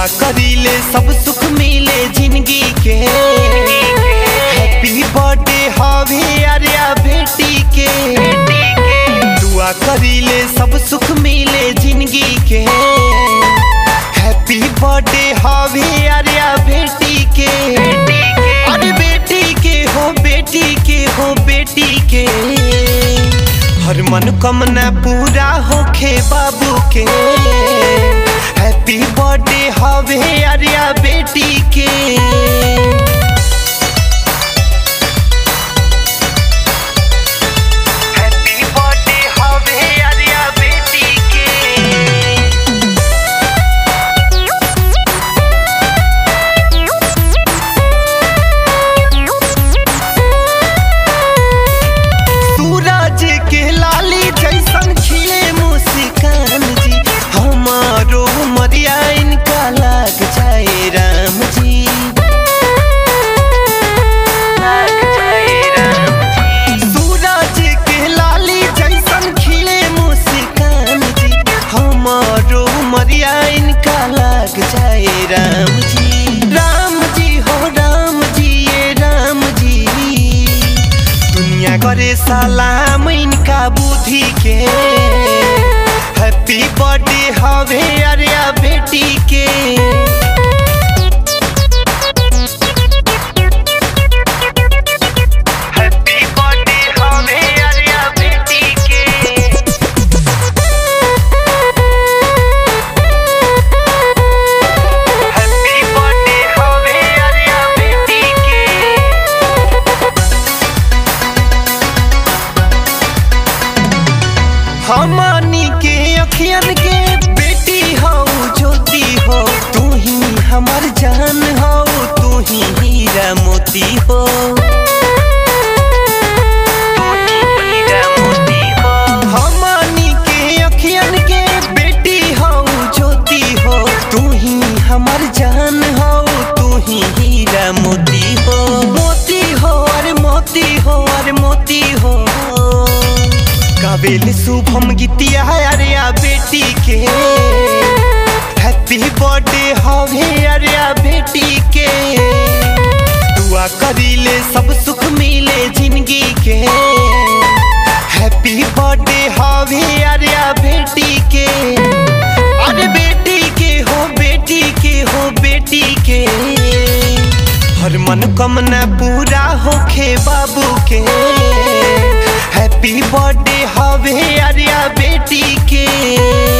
सेवा करीले सब सुख मिले ज़िंदगी के। हैप्पी बर्थडे हावे अरिया बेटी के। दुआ करीले सब सुख मिले ज़िंदगी के। हैप्पी बर्थडे हावे अरिया बेटी के। अरे बेटी के हो, बेटी के हो, बेटी के। हर मनोकामना पूरा होखे बाबू के। हैप्पी बर्थडे हवे अरिया बेटी के लग जाए राम जी। राम जी, हो राम जी, ये राम जी। दुनिया करे सलाम, इनका बुद्धि के। हैप्पी बर्थडे हवे अरे बेटी के। हमनी के अखियन के बेटी हो ज्योति हो तू ही हमर जान हो तू ही हीरा मोती हो। हमनी के अखियन के बेटी हो ज्योति हो तू ही हमर जान हो तू ही हीरा मोती हो। मोती हो अरे मोती हो अरे मोती हो। काबिल शुभम गीतिया अरे आ बेटी के। हैप्पी बर्थडे हवे अरे आ बेटी के। दुआ करीले सब सुख मिले ज़िंदगी के। हैप्पी बर्थडे हवे अरे आ बेटी के। अरे बेटी के हो, बेटी के हो, बेटी के। हर मनोकामना पूरा होखे बाबू के। हैप्पी बर्थडे हवे अरिया बेटी के।